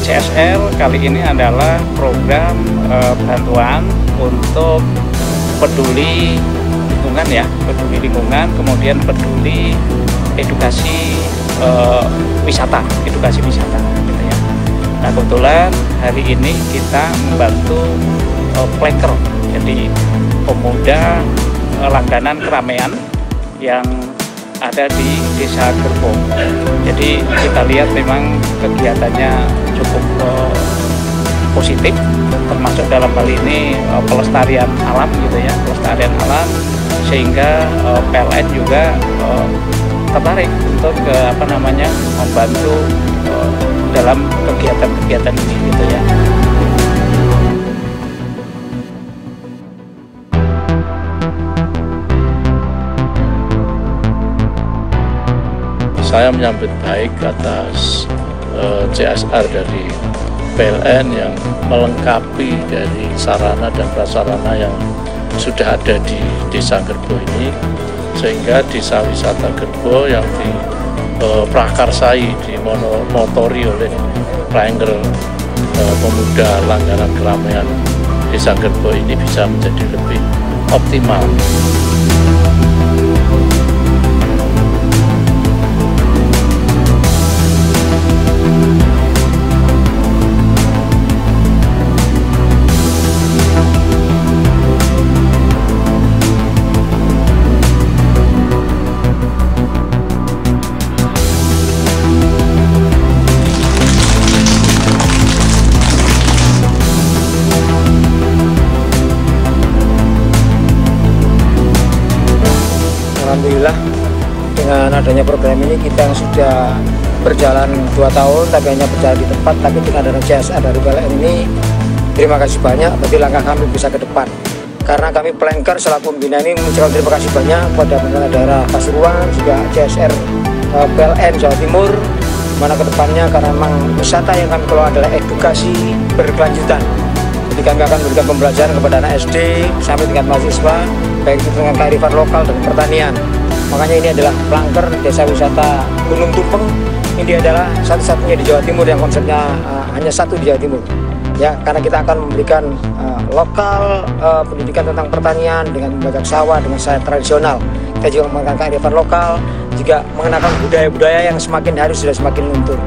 CSR kali ini adalah program uh, bantuan untuk peduli lingkungan ya, peduli lingkungan, kemudian peduli edukasi uh, wisata, edukasi wisata gitu ya. Nah kebetulan hari ini kita membantu uh, planker, jadi pemuda uh, langganan keramaian yang ada di Desa Gerbong. Jadi kita lihat memang kegiatannya cukup uh, positif, termasuk dalam hal ini uh, pelestarian alam gitu ya, pelestarian alam sehingga uh, PLN juga uh, tertarik untuk ke apa namanya membantu uh, dalam kegiatan-kegiatan ini gitu ya. Saya menyambut baik atas eh, CSR dari PLN yang melengkapi dari sarana dan prasarana yang sudah ada di Desa Gerbo ini sehingga desa wisata Gerbo yang di uh, prakarsai dimotori oleh Ranger uh, pemuda langganan keramaian Desa Gerbo ini bisa menjadi lebih optimal. Alhamdulillah dengan adanya program ini kita sudah berjalan dua tahun tapi hanya berjalan di tempat tapi dengan adanya CSR dari PLN ini. Terima kasih banyak bagi langkah kami bisa ke depan. Karena kami planker selaku pembina ini mengucapkan terima kasih banyak kepada pemerintah daerah Pasuruan juga CSR eh, PLN Jawa Timur. Mana ke depannya karena memang wisata yang kami kelola adalah edukasi berkelanjutan jadi kami akan memberikan pembelajaran kepada anak SD sampai tingkat mahasiswa baik itu dengan kearifan lokal dan pertanian. Makanya ini adalah Plangker Desa Wisata Gunung Tumpeng. Ini adalah satu-satunya di Jawa Timur yang konsepnya uh, hanya satu di Jawa Timur. Ya, karena kita akan memberikan uh, lokal uh, pendidikan tentang pertanian dengan membajak sawah dengan saya tradisional. Kita juga menggunakan kearifan lokal, juga mengenakan budaya-budaya yang semakin hari sudah semakin luntur.